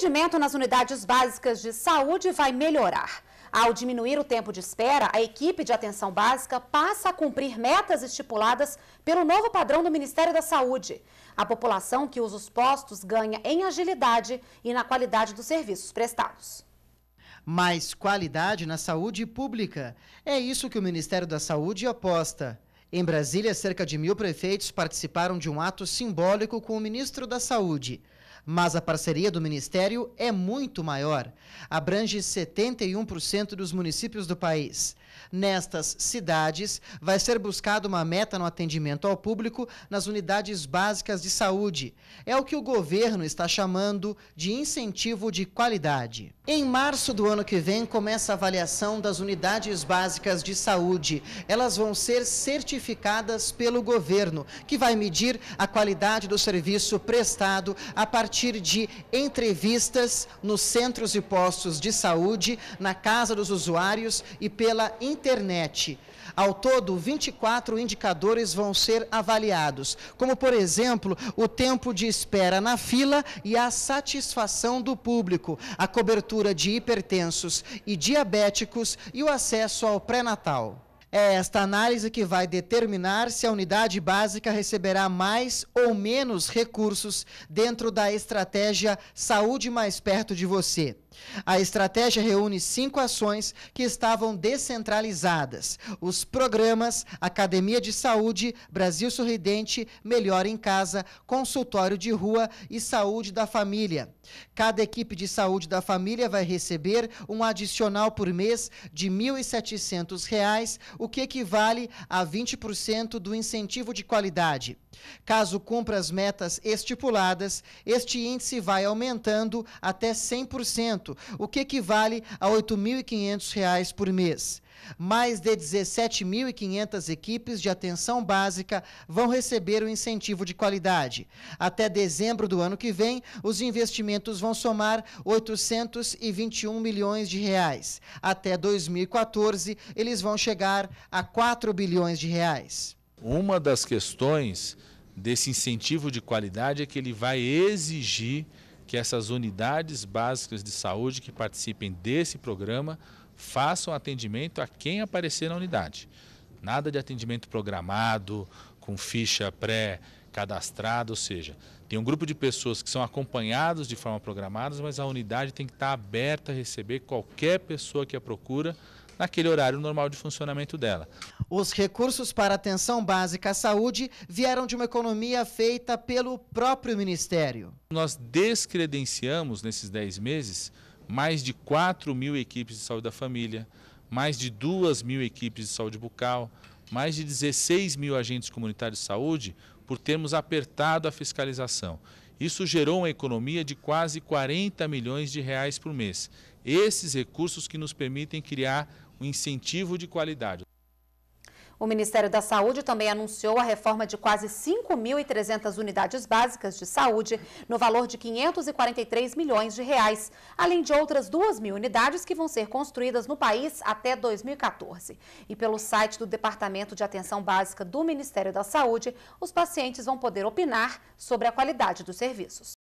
atendimento nas unidades básicas de saúde vai melhorar. Ao diminuir o tempo de espera, a equipe de atenção básica passa a cumprir metas estipuladas pelo novo padrão do Ministério da Saúde. A população que usa os postos ganha em agilidade e na qualidade dos serviços prestados. Mais qualidade na saúde pública. É isso que o Ministério da Saúde aposta. Em Brasília, cerca de mil prefeitos participaram de um ato simbólico com o ministro da Saúde. Mas a parceria do Ministério é muito maior. Abrange 71% dos municípios do país. Nestas cidades, vai ser buscada uma meta no atendimento ao público nas unidades básicas de saúde. É o que o governo está chamando de incentivo de qualidade. Em março do ano que vem, começa a avaliação das unidades básicas de saúde. Elas vão ser certificadas pelo governo, que vai medir a qualidade do serviço prestado a partir de entrevistas nos centros e postos de saúde, na casa dos usuários e pela internet. Ao todo, 24 indicadores vão ser avaliados, como, por exemplo, o tempo de espera na fila e a satisfação do público, a cobertura de hipertensos e diabéticos e o acesso ao pré-natal. É esta análise que vai determinar se a unidade básica receberá mais ou menos recursos dentro da estratégia Saúde Mais Perto de Você. A estratégia reúne cinco ações que estavam descentralizadas: os programas Academia de Saúde, Brasil Sorridente, Melhor em Casa, Consultório de Rua e Saúde da Família. Cada equipe de saúde da família vai receber um adicional por mês de R$ 1.700, o que equivale a 20% do incentivo de qualidade. Caso cumpra as metas estipuladas, este índice vai aumentando até 100%, o que equivale a R$ 8.500 por mês. Mais de 17.500 equipes de atenção básica vão receber o incentivo de qualidade. Até dezembro do ano que vem, os investimentos vão somar 821 milhões de reais. Até 2014, eles vão chegar a 4 bilhões de reais. Uma das questões desse incentivo de qualidade é que ele vai exigir que essas unidades básicas de saúde que participem desse programa façam atendimento a quem aparecer na unidade. Nada de atendimento programado, com ficha pré-cadastrada, ou seja, tem um grupo de pessoas que são acompanhados de forma programada, mas a unidade tem que estar aberta a receber qualquer pessoa que a procura naquele horário normal de funcionamento dela. Os recursos para atenção básica à saúde vieram de uma economia feita pelo próprio Ministério. Nós descredenciamos nesses 10 meses mais de 4 mil equipes de saúde da família, mais de 2 mil equipes de saúde bucal, mais de 16 mil agentes comunitários de saúde por termos apertado a fiscalização. Isso gerou uma economia de quase 40 milhões de reais por mês. Esses recursos que nos permitem criar um incentivo de qualidade. O Ministério da Saúde também anunciou a reforma de quase 5.300 unidades básicas de saúde, no valor de 543 milhões de reais, além de outras 2 mil unidades que vão ser construídas no país até 2014. E pelo site do Departamento de Atenção Básica do Ministério da Saúde, os pacientes vão poder opinar sobre a qualidade dos serviços.